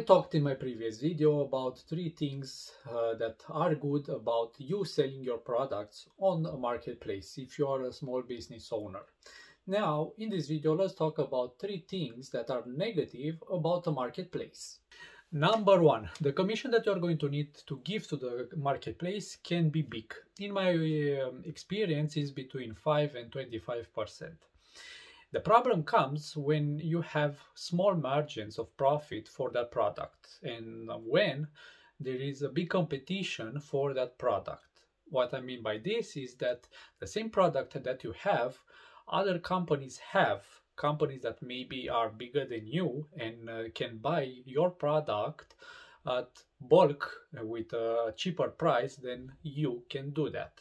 talked in my previous video about three things uh, that are good about you selling your products on a marketplace if you are a small business owner. Now, in this video, let's talk about three things that are negative about a marketplace. Number one, the commission that you're going to need to give to the marketplace can be big. In my um, experience, is between 5 and 25 percent. The problem comes when you have small margins of profit for that product and when there is a big competition for that product. What I mean by this is that the same product that you have, other companies have, companies that maybe are bigger than you and uh, can buy your product at bulk with a cheaper price than you can do that.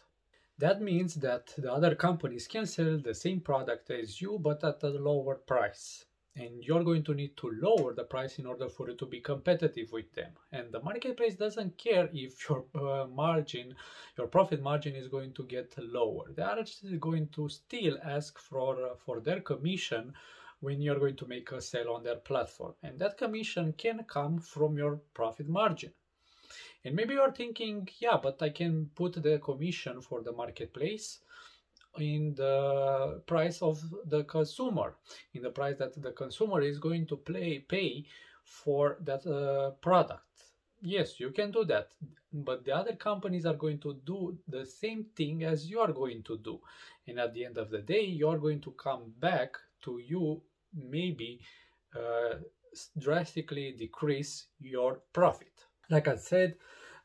That means that the other companies can sell the same product as you but at a lower price. And you're going to need to lower the price in order for you to be competitive with them. And the marketplace doesn't care if your uh, margin, your profit margin is going to get lower. They are going to still ask for, uh, for their commission when you're going to make a sale on their platform. And that commission can come from your profit margin. And maybe you're thinking, yeah, but I can put the commission for the marketplace in the price of the consumer, in the price that the consumer is going to play, pay for that uh, product. Yes, you can do that, but the other companies are going to do the same thing as you are going to do. And at the end of the day, you're going to come back to you maybe uh, drastically decrease your profit. Like I said,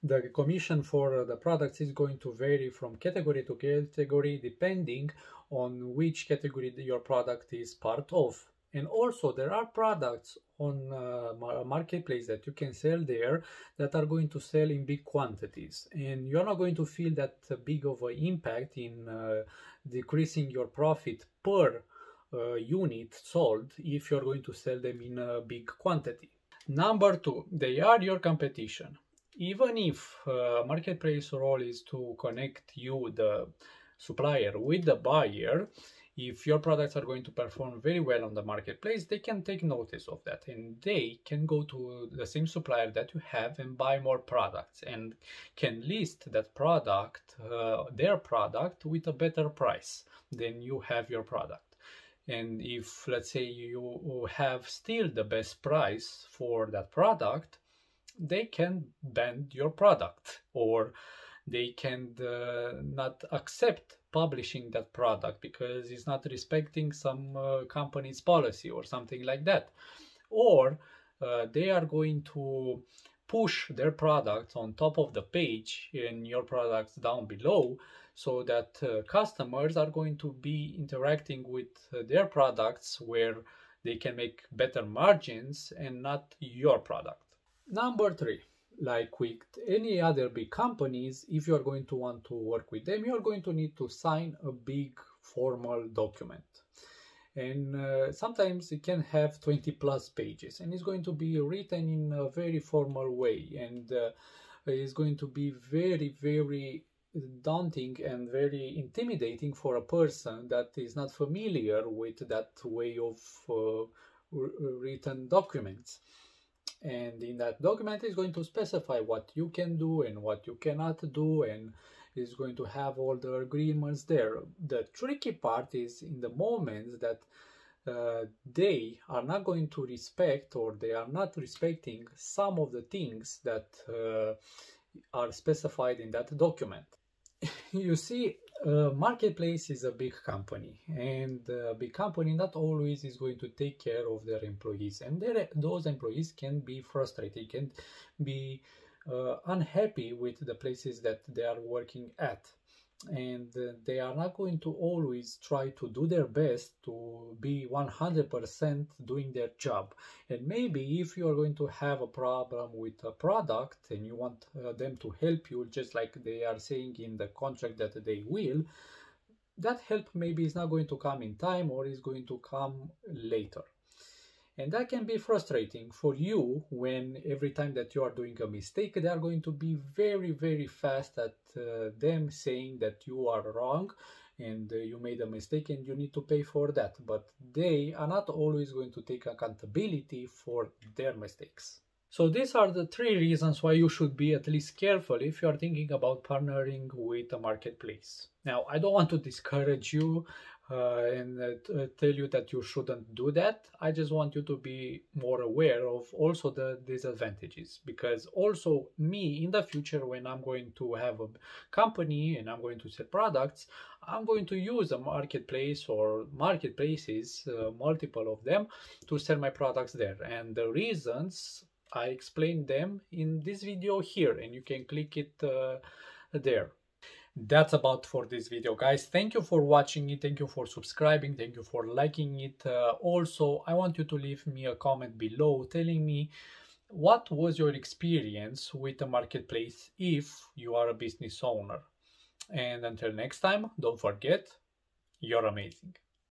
the commission for the products is going to vary from category to category depending on which category your product is part of. And also there are products on uh, marketplace that you can sell there that are going to sell in big quantities and you're not going to feel that big of an impact in uh, decreasing your profit per uh, unit sold if you're going to sell them in a big quantity. Number two, they are your competition. Even if uh, marketplace role is to connect you, the supplier, with the buyer, if your products are going to perform very well on the marketplace, they can take notice of that and they can go to the same supplier that you have and buy more products and can list that product, uh, their product, with a better price than you have your product and if let's say you have still the best price for that product they can ban your product or they can uh, not accept publishing that product because it's not respecting some uh, company's policy or something like that. Or uh, they are going to push their products on top of the page and your products down below so that uh, customers are going to be interacting with uh, their products where they can make better margins and not your product. Number three, like with any other big companies, if you are going to want to work with them, you are going to need to sign a big formal document. And uh, sometimes it can have 20 plus pages and it's going to be written in a very formal way and uh, it's going to be very, very daunting and very intimidating for a person that is not familiar with that way of uh, written documents. And in that document is going to specify what you can do and what you cannot do and is going to have all the agreements there. The tricky part is in the moments that uh, they are not going to respect or they are not respecting some of the things that uh, are specified in that document. You see, uh, marketplace is a big company, and a big company not always is going to take care of their employees, and those employees can be frustrated, can be uh, unhappy with the places that they are working at. And uh, they are not going to always try to do their best to be 100% doing their job. And maybe if you are going to have a problem with a product and you want uh, them to help you just like they are saying in the contract that they will that help maybe is not going to come in time or is going to come later and that can be frustrating for you when every time that you are doing a mistake, they are going to be very, very fast at uh, them saying that you are wrong and uh, you made a mistake and you need to pay for that. But they are not always going to take accountability for their mistakes. So these are the three reasons why you should be at least careful if you are thinking about partnering with a marketplace. Now, I don't want to discourage you uh, and uh, tell you that you shouldn't do that. I just want you to be more aware of also the disadvantages because also me in the future when I'm going to have a company and I'm going to sell products, I'm going to use a marketplace or marketplaces, uh, multiple of them, to sell my products there. And the reasons I explained them in this video here and you can click it uh, there that's about for this video guys. Thank you for watching it. Thank you for subscribing. Thank you for liking it. Uh, also i want you to leave me a comment below telling me what was your experience with the marketplace if you are a business owner. And until next time don't forget you're amazing